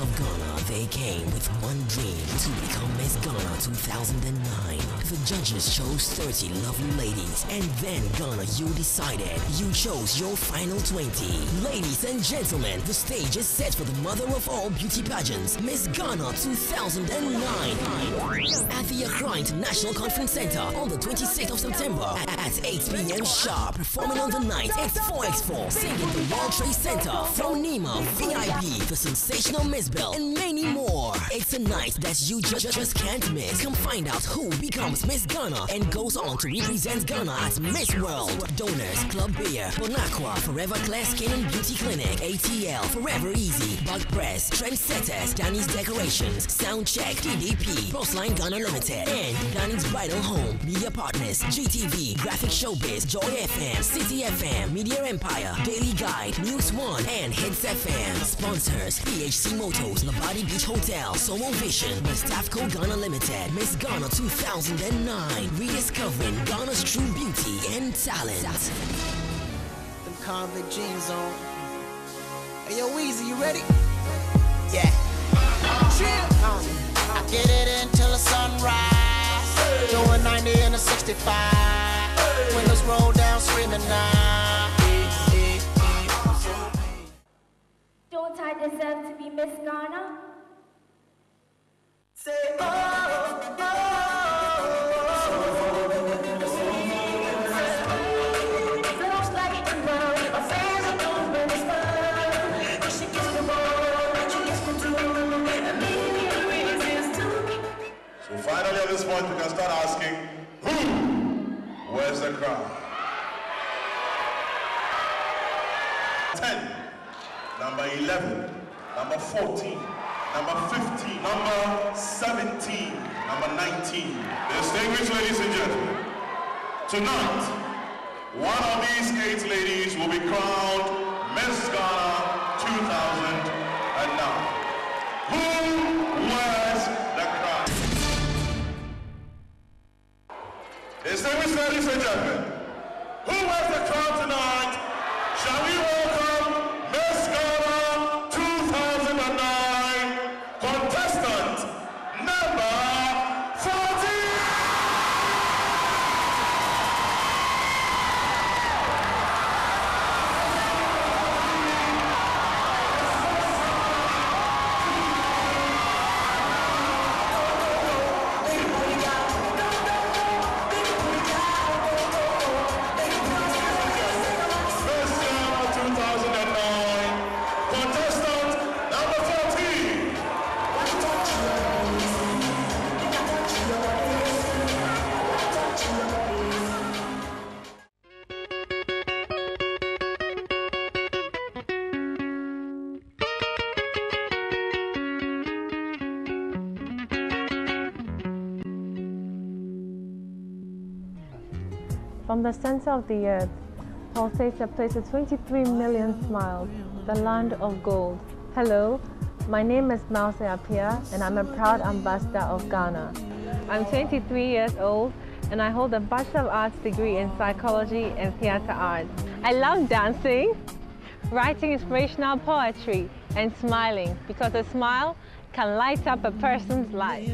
of Ghana, they came with one dream to become Miss Ghana 2009. The judges chose 30 lovely ladies, and then Ghana, you decided. You chose your final 20. Ladies and gentlemen, the stage is set for the mother of all beauty pageants, Miss Ghana 2009. At the Accra International Conference Center on the 26th of September at 8 p.m. sharp. Performing on the night, it's 4x4 singing the World Trade Center from Nima, VIP, the sensational Miss And many more. It's a night that you just, just can't miss. Come find out who becomes Miss Ghana and goes on to represent Ghana at Miss World. Donors, Club Beer, Bonaqua, Forever Claire Skin and Beauty Clinic, ATL, Forever Easy, Bug Press, Trendsetters, Danny's Decorations, Soundcheck, DDP, Crossline Ghana Limited, and Danny's Bridal Home, Media Partners, GTV, Graphic Showbiz, Joy FM, City FM, Media Empire, Daily Guide, News One, and Hits FM. Sponsors, PHC Motors, Labadi Beach Hotel, Somo Vision, West Afco Ghana Limited, Miss Ghana 2009, rediscovering Ghana's true beauty and talent. Them convict jeans on. Hey, yo, Weezy, you ready? Yeah. I get it until the sunrise. Doing 90 in a 65. Windows roll down, screaming now. Oh, oh, oh, the reasons too. So finally at this point we can start asking, who? Where's the crown? 10, number 11, number 14, number 15, number 17, number 19. Distinguished ladies and gentlemen, tonight, one of these eight ladies will be crowned Miss Ghana 2009. Who wears the crown? Distinguished ladies and gentlemen, who wears the crown tonight? From the center of the earth pulsates a place of 23 million smiles, the land of gold. Hello, my name is Mause Apia and I'm a proud ambassador of Ghana. I'm 23 years old and I hold a Bachelor of Arts degree in Psychology and Theatre Arts. I love dancing, writing inspirational poetry and smiling because a smile can light up a person's life.